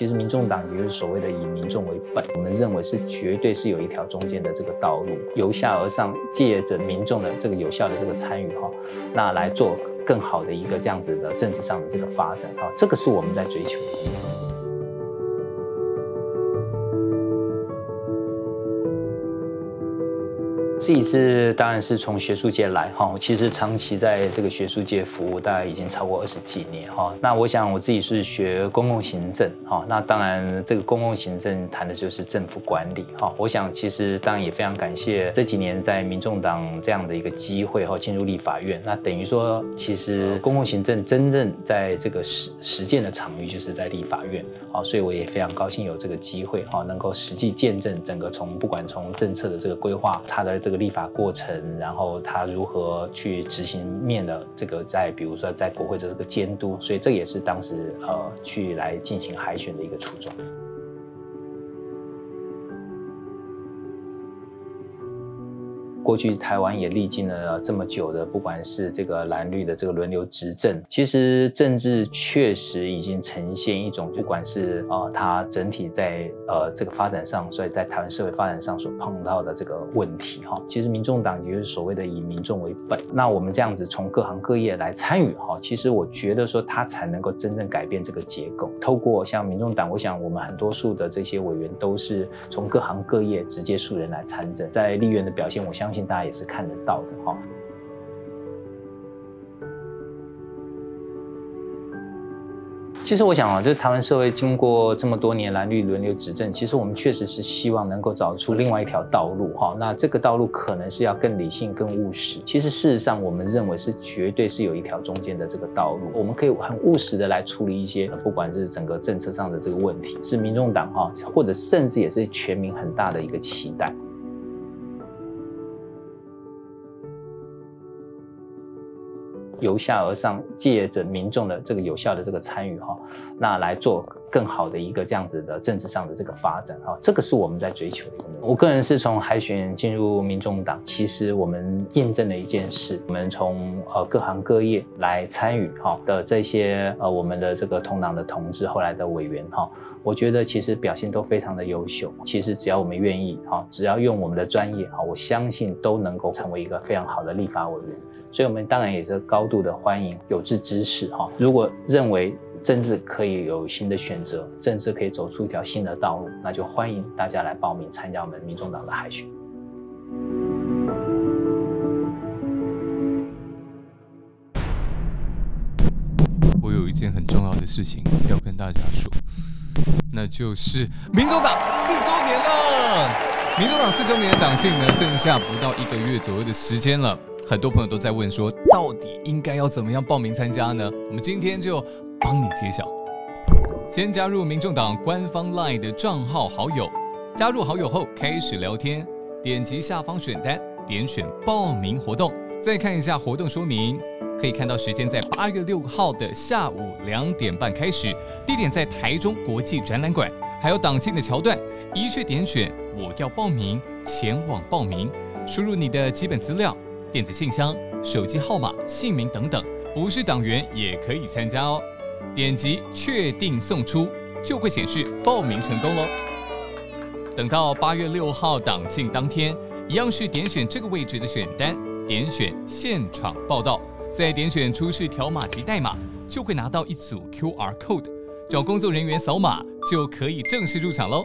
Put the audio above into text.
其实民众党也就是所谓的以民众为本，我们认为是绝对是有一条中间的这个道路，由下而上，借着民众的这个有效的这个参与哈，那来做更好的一个这样子的政治上的这个发展哈，这个是我们在追求的。自己是当然是从学术界来哈，我其实长期在这个学术界服务，大概已经超过二十几年哈。那我想我自己是学公共行政哈，那当然这个公共行政谈的就是政府管理哈。我想其实当然也非常感谢这几年在民众党这样的一个机会哈，进入立法院，那等于说其实公共行政真正在这个实实践的场域就是在立法院啊，所以我也非常高兴有这个机会哈，能够实际见证整个从不管从政策的这个规划，它的这个立法过程，然后他如何去执行面的这个，在比如说在国会的这个监督，所以这也是当时呃去来进行海选的一个初衷。过去台湾也历经了这么久的，不管是这个蓝绿的这个轮流执政，其实政治确实已经呈现一种，不管是啊，它整体在呃这个发展上，所以在台湾社会发展上所碰到的这个问题哈，其实民众党也就是所谓的以民众为本，那我们这样子从各行各业来参与哈，其实我觉得说它才能够真正改变这个结构。透过像民众党，我想我们很多数的这些委员都是从各行各业直接数人来参政，在立院的表现，我相信相信。大家也是看得到的哈。其实我想啊，就是台湾社会经过这么多年蓝绿轮流执政，其实我们确实是希望能够找出另外一条道路哈。那这个道路可能是要更理性、更务实。其实事实上，我们认为是绝对是有一条中间的这个道路，我们可以很务实的来处理一些，不管是整个政策上的这个问题，是民众党哈，或者甚至也是全民很大的一个期待。由下而上，借着民众的这个有效的这个参与哈，那来做更好的一个这样子的政治上的这个发展哈，这个是我们在追求的。我个人是从海选进入民众党，其实我们验证了一件事，我们从呃各行各业来参与哈的这些呃我们的这个同党的同志，后来的委员哈，我觉得其实表现都非常的优秀。其实只要我们愿意哈，只要用我们的专业哈，我相信都能够成为一个非常好的立法委员。所以，我们当然也是高度的欢迎有志之士哈。如果认为政治可以有新的选择，政治可以走出一条新的道路，那就欢迎大家来报名参加我们民众党的海选。我有一件很重要的事情要跟大家说，那就是民众党四周年了。民众党四周年的党庆呢，剩下不到一个月左右的时间了。很多朋友都在问说，到底应该要怎么样报名参加呢？我们今天就帮你揭晓。先加入民众党官方 LINE 的账号好友，加入好友后开始聊天，点击下方选单，点选报名活动，再看一下活动说明，可以看到时间在八月六号的下午两点半开始，地点在台中国际展览馆，还有党庆的桥段，一去点选我要报名，前往报名，输入你的基本资料。电子信箱、手机号码、姓名等等，不是党员也可以参加哦。点击确定送出，就会显示报名成功喽。等到八月六号党庆当天，一样是点选这个位置的选单，点选现场报道，再点选出示条码及代码，就会拿到一组 QR code，找工作人员扫码就可以正式入场喽。